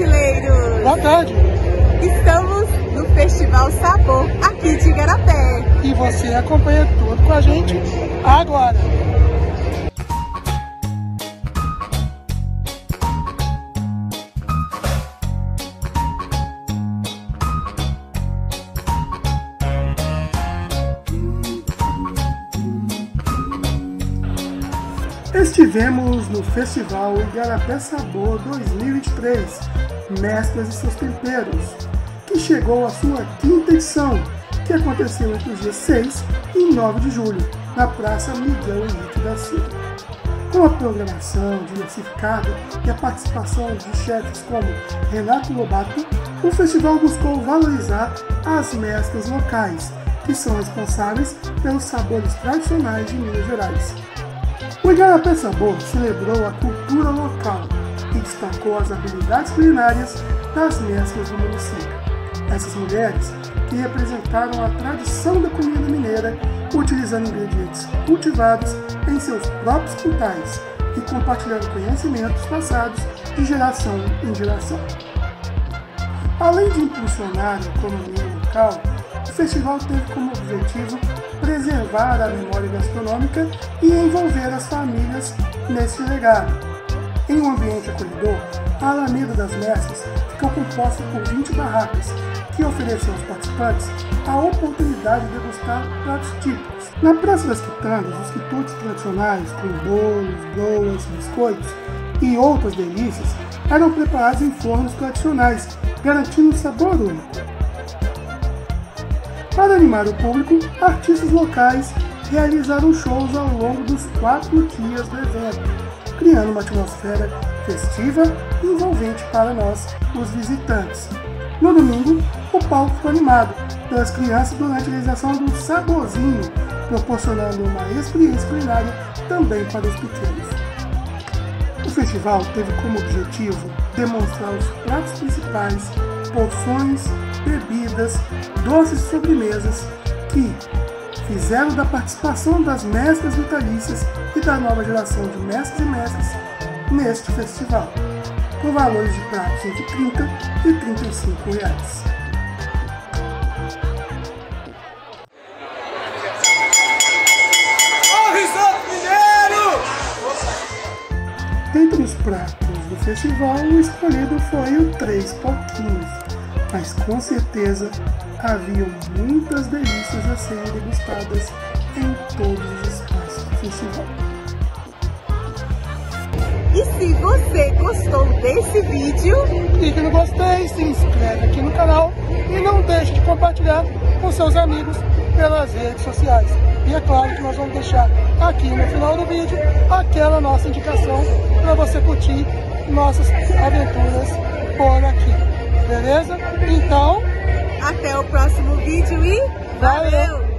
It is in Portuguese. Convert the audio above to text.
mochileiros! Boa tarde! Estamos no Festival Sabor, aqui de Igarapé. E você acompanha tudo com a gente agora! Estivemos no Festival Igarapé Sabor 2023, Mesclas e seus temperos, que chegou à sua quinta edição, que aconteceu entre os dias 6 e 9 de julho, na Praça Miguel Henrique da Silva. Com a programação diversificada e a participação de chefes como Renato Lobato, o festival buscou valorizar as mesclas locais, que são responsáveis pelos sabores tradicionais de Minas Gerais. O Igarapé Sabor celebrou a cultura local e destacou as habilidades culinárias das mesclas do município. Essas mulheres que representaram a tradição da comida mineira utilizando ingredientes cultivados em seus próprios quintais e compartilhando conhecimentos passados de geração em geração. Além de impulsionar a economia local, o festival teve como objetivo preservar a memória gastronômica e envolver as famílias nesse legado. Em um ambiente acolhedor, a Alameda das Mestres ficou composta por 20 barracas, que ofereceu aos participantes a oportunidade de degustar pratos típicos. Na Praça das Quitandas, os quitutes tradicionais, com bolos, boas, biscoitos e outras delícias, eram preparados em fornos tradicionais, garantindo um sabor único. Para animar o público, artistas locais realizaram shows ao longo dos quatro dias do evento, criando uma atmosfera festiva e envolvente para nós, os visitantes. No domingo, o palco foi animado pelas crianças durante a realização do Saborzinho, proporcionando uma experiência culinária também para os pequenos. O festival teve como objetivo demonstrar os pratos principais, porções bebidas, doces sobremesas que fizeram da participação das mestras vitalícias e da nova geração de mestres e mestras neste festival, com valores de pratos entre 30 e 35 reais. Dentre os pratos festival, o escolhido foi o Três Pouquinhos, mas com certeza haviam muitas delícias a serem degustadas em todos os espaços do festival. E se você gostou desse vídeo, clique no gostei, se inscreve aqui no canal e não deixe de compartilhar com seus amigos pelas redes sociais. E é claro que nós vamos deixar aqui no final do vídeo aquela nossa indicação para você curtir nossas aventuras por aqui. Beleza? Então, até o próximo vídeo e valeu!